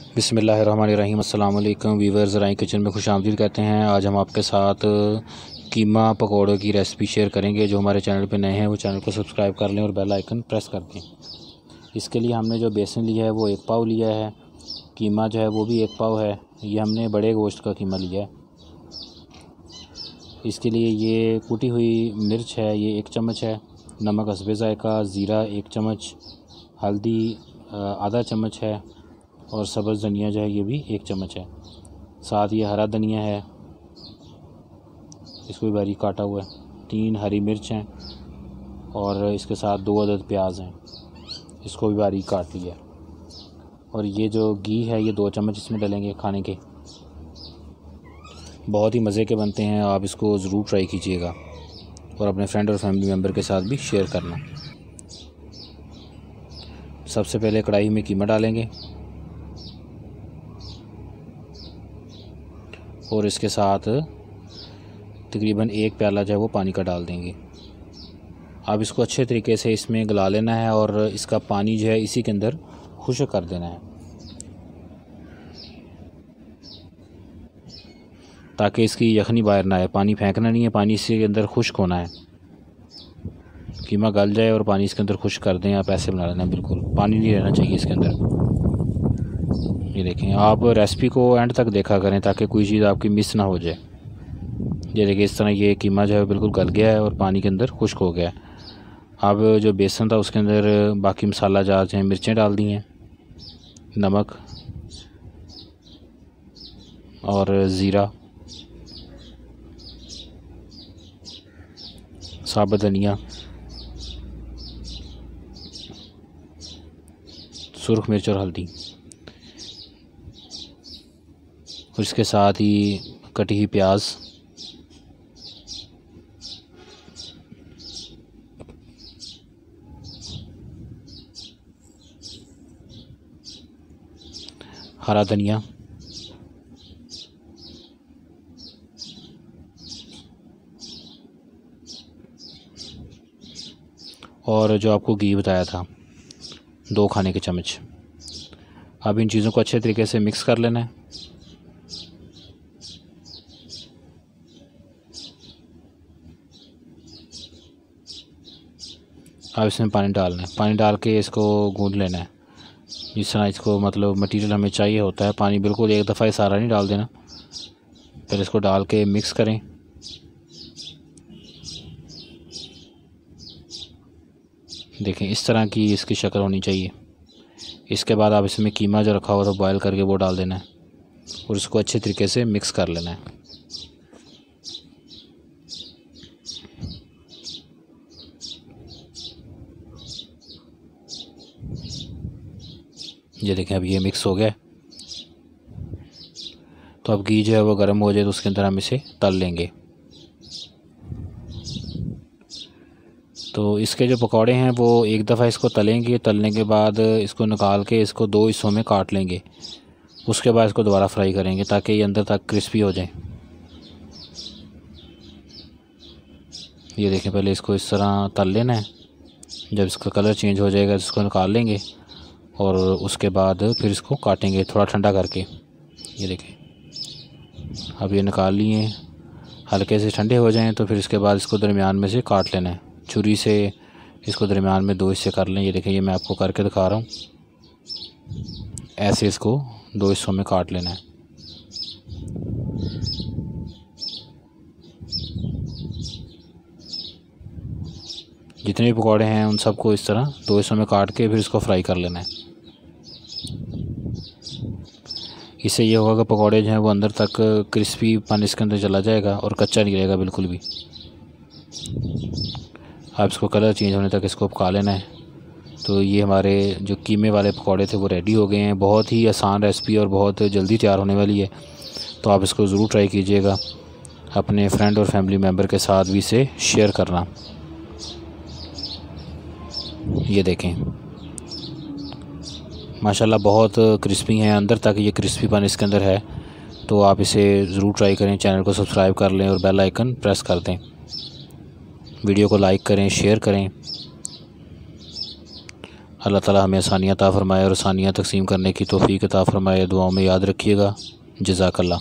बिसमीम अल्लाम वीवर्स राई किचन में खुश आमदीद कहते हैं। आज हम आपके साथ कीमा पकौड़ों की रेसिपी शेयर करेंगे। जो हमारे चैनल पे नए हैं, वो चैनल को सब्सक्राइब कर लें और बेल आइकन प्रेस कर दें। इसके लिए हमने जो बेसन लिया है, वो एक पाव लिया है। कीमा जो है, वो भी एक पाव है। ये हमने बड़े गोश्त का कीमा लिया है। इसके लिए ये कुटी हुई मिर्च है, ये एक चम्मच है। नमक हसबे ज़ायका, ज़ीरा एक चम्मच। हल्दी आधा चम्मच है। और सब्ज़ धनिया जो है, ये भी एक चम्मच है। साथ ये हरा धनिया है। इसको भी बारीक काटा हुआ है। तीन हरी मिर्च हैं और इसके साथ दो अदद प्याज हैं। इसको भी बारीक काट लिया। और ये जो घी है, ये दो चम्मच इसमें डलेंगे खाने के। बहुत ही मज़े के बनते हैं। आप इसको ज़रूर ट्राई कीजिएगा और अपने फ्रेंड और फैमिली मेंबर के साथ भी शेयर करना। सबसे पहले कढ़ाई में कीमा डालेंगे। और इसके साथ तकरीबन एक प्याला जो है वो पानी का डाल देंगे। अब इसको अच्छे तरीके से इसमें गला लेना है और इसका पानी जो है इसी के अंदर खुश कर देना है। ताकि इसकी यखनी बाहर ना आए, पानी फेंकना नहीं है, पानी इसी के अंदर खुश्क होना है। कीमा गल जाए और पानी इसके अंदर खुश कर दें, आप ऐसे बना लेना, बिल्कुल। पानी नहीं रहना चाहिए इसके अंदर। ये देखें, आप रेसिपी को एंड तक देखा करें ताकि कोई चीज़ आपकी मिस ना हो जाए। ये देखिए, इस तरह ये कीमा जो है, बिल्कुल गल गया है और पानी के अंदर खुश्क हो गया है। अब जो बेसन था, उसके अंदर बाकी मसाला जार जो है, मिर्चें डाल दी हैं, नमक और ज़ीरा, साबुत धनिया, सुरख मिर्च और हल्दी। और इसके साथ ही कटी हुई प्याज। हरा धनिया। और जो आपको घी बताया था, दो खाने के चम्मच। अब इन चीज़ों को अच्छे तरीके से मिक्स कर लेना है। अब इसमें पानी डालना है। पानी डाल के इसको गूंद लेना है। जिस तरह इसको मतलब मटेरियल हमें चाहिए होता है। पानी बिल्कुल एक दफ़ा ही सारा नहीं डाल देना। फिर इसको डाल के मिक्स करें। देखें, इस तरह की इसकी शक्ल होनी चाहिए। इसके बाद आप इसमें कीमा जो रखा हुआ था बॉयल करके वो डाल देना है। और इसको अच्छे तरीके से मिक्स कर लेना है। ये देखें, अब ये मिक्स हो गया। तो अब घी जो है वो गर्म हो जाए तो उसके अंदर हम इसे तल लेंगे। तो इसके जो पकौड़े हैं वो एक दफ़ा इसको तलेंगे, तलने के बाद इसको निकाल के इसको दो हिस्सों में काट लेंगे। उसके बाद इसको दोबारा फ्राई करेंगे ताकि ये अंदर तक क्रिस्पी हो जाए। ये देखें, पहले इसको इस तरह तल लेना है। जब इसका कलर चेंज हो जाएगा तो इसको निकाल लेंगे। और उसके बाद फिर इसको काटेंगे थोड़ा ठंडा करके। ये देखें। अब ये निकाल लिए। हल्के से ठंडे हो जाएँ तो फिर इसके बाद इसको दरमियान में से काट लेना है। छुरी से इसको दरमियान में दो हिस्से कर लें। ये देखें, ये मैं आपको करके दिखा रहा हूँ। ऐसे इसको दो हिस्सों में काट लेना है। जितने भी पकौड़े हैं उन सबको इस तरह दो हिस्सों में काट के फिर इसको फ्राई कर लेना है। इससे ये होगा कि पकौड़े जो हैं वो अंदर तक क्रिस्पी पानी इसके अंदर चला जाएगा और कच्चा नहीं रहेगा बिल्कुल भी। आप इसको कलर चेंज होने तक इसको पका लेना है। तो ये हमारे जो कीमे वाले पकौड़े थे वो रेडी हो गए हैं। बहुत ही आसान रेसिपी और बहुत जल्दी तैयार होने वाली है। तो आप इसको ज़रूर ट्राई कीजिएगा। अपने फ्रेंड और फैमिली मेंबर के साथ भी इसे शेयर करना। ये देखें। माशाल्लाह बहुत क्रिस्पी हैं, अंदर तक ये क्रिस्पी पन इसके अंदर है। तो आप इसे ज़रूर ट्राई करें चैनल को सब्सक्राइब कर लें और बेल आइकन प्रेस कर दें। वीडियो को लाइक करें शेयर करें। अल्लाह ताला हमें आसानियाँ ता फरमाए और आसानियाँ तकसीम करने की तोफ़ी ता फरमाए। दुआओं में याद रखिएगा। जजाकल्ला